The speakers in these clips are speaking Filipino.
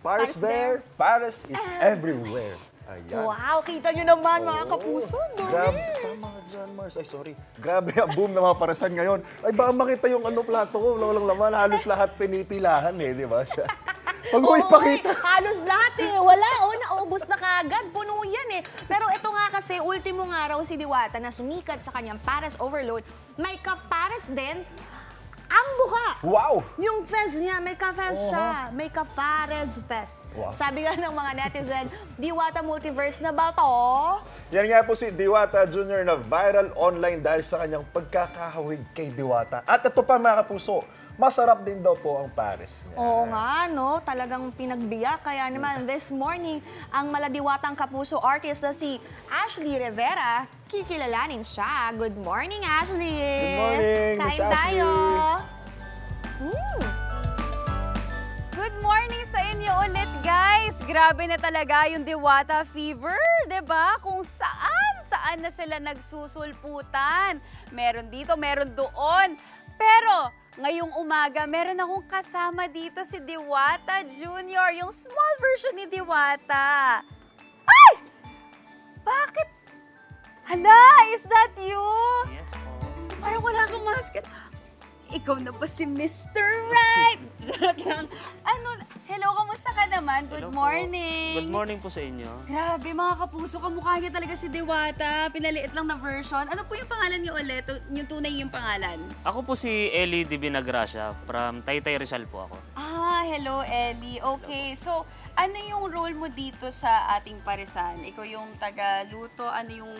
Paris Paris there, Paris is everywhere. Ayan. Wow, kita nyo naman mga Oo. kapuso. Grabe, tama ka dyan, Mars. Ay, sorry. Grabe ang boom na mga parasan ngayon. Ay, baka makita yung ano plato ko. Walang laman. Halos lahat pinipilahan eh, di ba? Pag mo ipakita. eh, halos lahat eh. Wala, oh, naubos na kagad. Puno yan eh. Pero ito nga kasi, ultimo nga raw si Diwata na sumikat sa kanyang Paris Overload. May ka-Paris din ang buka. Wow! Yung fest niya, may ka-fest Oo. siya. May ka-Paris Fest. Wow. Sabi nga ng mga netizen, Diwata Multiverse na ba to? Yan nga po si Diwata Jr. na viral online dahil sa kanyang pagkakahawig kay Diwata. At ito pa mga kapuso, masarap din daw po ang Paris niya. Oo nga, no? Talagang pinagbiyak. Kaya naman, this morning, ang maladiwatang kapuso artist na si Ashley Rivera, kikilalanin siya. Good morning, Ashley! Good morning, Miss Kain tayo! Mm. Good morning sa inyo ulit, guys! Grabe na talaga yung Diwata Fever, 'di ba? Kung saan, saan na sila nagsusulputan. Meron dito, meron doon. Pero, ngayong umaga, meron akong kasama dito si Diwata Junior, yung small version ni Diwata. Ay! Bakit? Hala, is that you? Yes po. Parang wala kang masket. Ikaw na ba si Mr. Right? Charot lang. Naman? Good Hello po. morning. Good morning po sa inyo. Grabe, mga kapuso, kamukha niya talaga si Dewata. Pinaliit lang na version. Ano po yung pangalan niyo ulit? Tu- Yung tunay yung pangalan? Ako po si Ellie Di Binagracia from Taytay Rizal po ako. Ah, hello, Ellie. Okay, so ano yung role mo dito sa ating paresan? Ikaw yung taga-luto. Ano yung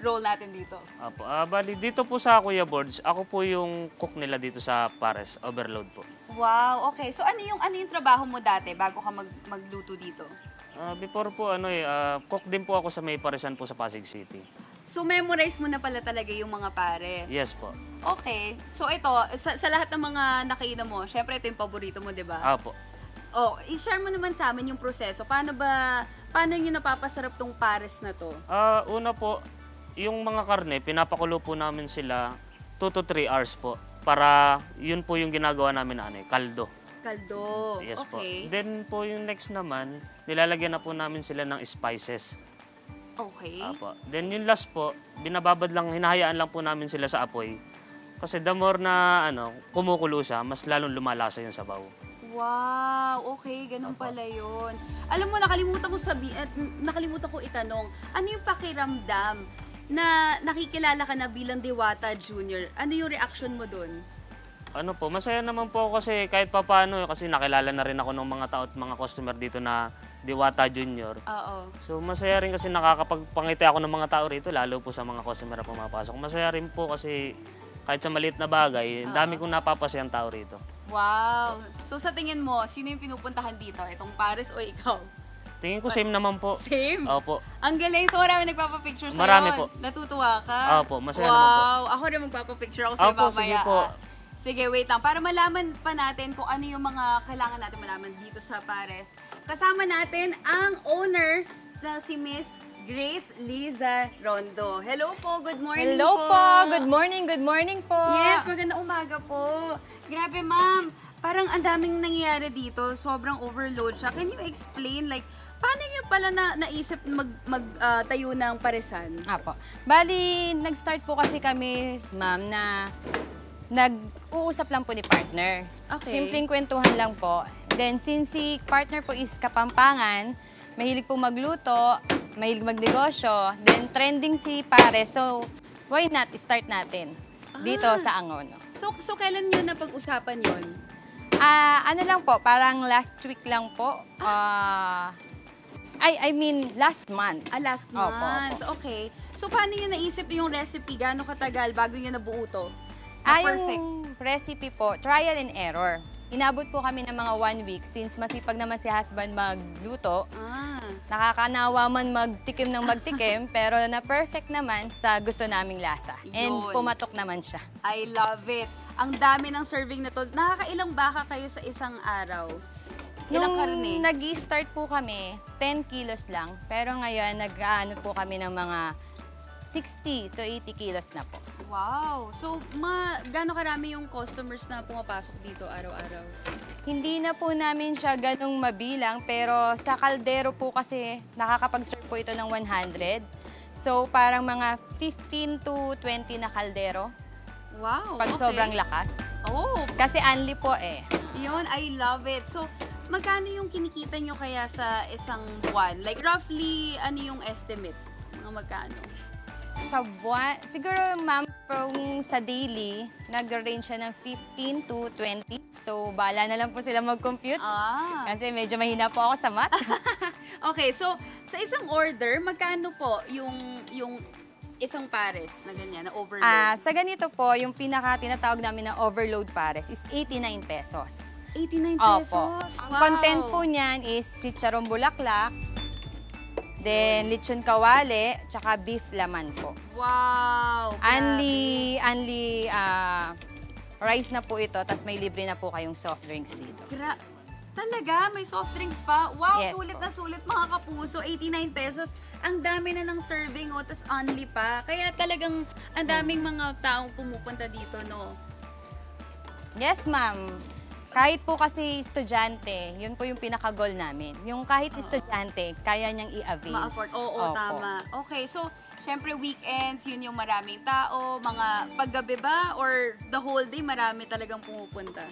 role natin dito? Apo, ah, bali, dito po sa Kuya Boards, ako po yung cook nila dito sa Pares Overload po. Wow, okay. So ano yung ano yung trabaho mo dati bago ka mag, magluto dito? Ah, before po, ano eh, ah, cook din po ako sa may Paresan po sa Pasig City. So, memorize mo na pala talaga yung mga pares. Yes po. Okay. So, ito, sa, sa lahat ng mga nakainom mo, syempre ito yung paborito mo, di ba? Apo. Oh, i-share mo naman sa amin yung proseso. Paano ba, paano nyo napapasarap tong pares na to? Ah, una po, yung mga karne, pinapakulo po namin sila 2 to 3 hours po para yun po yung ginagawa namin na ano, eh, kaldo. Kaldo. Yes po. okay. Then po yung next naman, nilalagyan na po namin sila ng spices. Okay. Apo. Then yung last po, binababad lang, hinahayaan lang po namin sila sa apoy. Kasi the more na ano, kumukulo siya, mas lalong lumalasa yung sabaw. Wow, okay, ganun pala yun. Alam mo, nakalimutan ko sabi, at nakalimutan ko itanong, ano yung pakiramdam na nakikilala ka na bilang Diwata Junior? Ano yung reaction mo dun? Ano po, masaya naman po ako kasi kahit papaano, kasi nakilala na rin ako ng mga tao at mga customer dito na Diwata Junior. Oo. So masaya rin kasi nakakapagpangiti ako ng mga tao rito, lalo po sa mga customer na pumapasok. Masaya rin po kasi kahit sa maliit na bagay, ang dami kong napapasayang tao rito. Wow. So sa tingin mo, sino yung pinupuntahan dito? Itong Paris o ikaw? Tingin ko same naman po. Same. Opo. Ang galing. So marami nagpapapicture sa'yo. Marami po. Natutuwa ka? Opo, masaya wow. naman po. Ako rin magpapapicture ako sa'yo Opo, mamaya. sige po. ah. Sige, wait lang. Para malaman pa natin kung ano yung mga kailangan natin malaman dito sa Pares. Kasama natin ang owner na si Miss Grace Liza Rondo. Hello po, good morning Hello po. po! Good morning, good morning po! Yes, maganda umaga po. Grabe, ma'am. Parang ang daming nangyayari dito. Sobrang overload siya. Can you explain, like, paano niyo pala na naisip mag, mag tayo ng paresan? Apo. Bali, nag-start po kasi kami, ma'am, na nag-uusap lang po ni partner. Okay. Simpleng kwentuhan lang po. Then, since si partner po is kapampangan, mahilig po magluto, mahilig magnegosyo, then trending si pare, so why not start natin dito Ah. sa Angono. So, so kailan niyo napag-usapan yon? Ah, ano lang po, parang last week lang po. Ah, I, I mean, last month. Ah, last Opo, month. Okay. So, paano niyo naisip yung recipe? Gaano katagal bago niyo nabuo to? Na Ah, perfect. yung recipe po, trial and error. Inabot po kami ng mga one week since masipag naman si husband magluto. Ah. Nakakanawa man magtikim ng magtikim, pero na-perfect naman sa gusto naming lasa. And Yun. pumatok naman siya. I love it. Ang dami ng serving na to. Nakakailang baka kayo sa isang araw? Ilang karne? nag start po kami, 10 kilos lang. Pero ngayon, nag-ano po kami ng mga 60 to 80 kilos na po. Wow! So, ma gaano karami yung customers na pumapasok dito araw-araw? Hindi na po namin siya ganong mabilang, pero sa kaldero po kasi nakakapag-serve po ito ng 100. So, parang mga 15 to 20 na kaldero Wow! pag okay. sobrang lakas. Oh, Kasi anli po eh. yun, I love it. So, magkano yung kinikita nyo kaya sa isang buwan? Like, roughly, ano yung estimate? Mga magkano? Sa buwan, siguro ma'am, kung sa daily, nag-range siya ng 15 to 20. So, bala na lang po sila mag-compute. Ah. Kasi medyo mahina po ako sa math. Okay, so sa isang order, magkano po yung yung isang pares na ganyan, na overload? Ah, sa ganito po, yung pinaka tinatawag namin na overload pares is 89 pesos. 89 Opo. pesos. Ang content po niyan is chicharong bulaklak, then lechon kawale, tsaka beef laman po. Wow! Only, only ah, rice na po ito, tapos may libre na po kayong soft drinks dito. Gra- Talaga? May soft drinks pa? Wow, Yes sulit po. na sulit mga kapuso. 89 pesos. Ang dami na ng serving, oh, tas only pa. Kaya talagang ang daming mga taong pumupunta dito, no? Yes, ma'am. Kahit po kasi estudyante, yun po yung pinaka-goal namin. Yung kahit estudyante, kaya niyang i-avail. Ma-afford. Oo, Opo. tama. Okay, so, syempre weekends, yun yung maraming tao, mga paggabi ba, or the whole day, marami talagang pumupunta?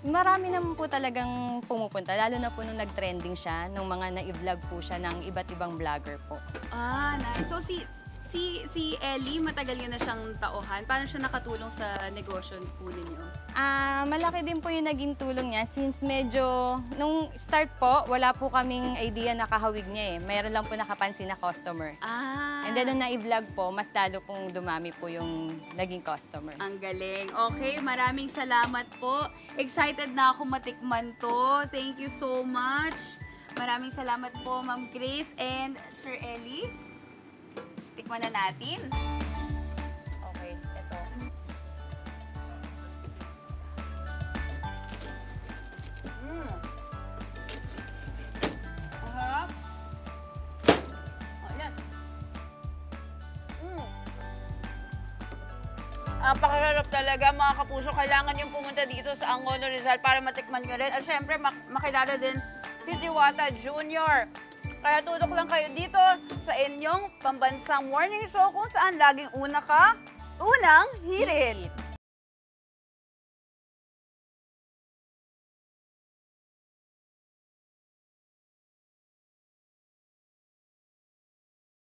Marami naman po talagang pumupunta, lalo na po nung nag-trending siya, nung mga na-vlog po siya ng iba't ibang vlogger po. Ah, nice. So, si, si, si Ellie, matagal yun na siyang tauhan. Paano siya nakatulong sa negosyo po ninyo? Ah, malaki din po yung naging tulong niya since medyo nung start po, wala po kaming idea na kahawig niya eh. Mayroon lang po nakapansin na customer. Ah. And then nung na-vlog po, mas lalo pong dumami po yung naging customer. Ang galing. Okay, maraming salamat po. Excited na ako matikman to. Thank you so much. Maraming salamat po, Ma'am Grace and Sir Ellie. Tikman na natin. Okay, ito. Mm. Ang harap. Oh, yan. Mm. Napakasarap talaga mga kapuso. Kailangan yung pumunta dito sa Angono Rizal para matikman nyo rin. At syempre, mak- makilala din si Diwata Jr. Kaya tutok lang kayo dito sa inyong pambansang morning show kung saan laging una ka, unang hirit.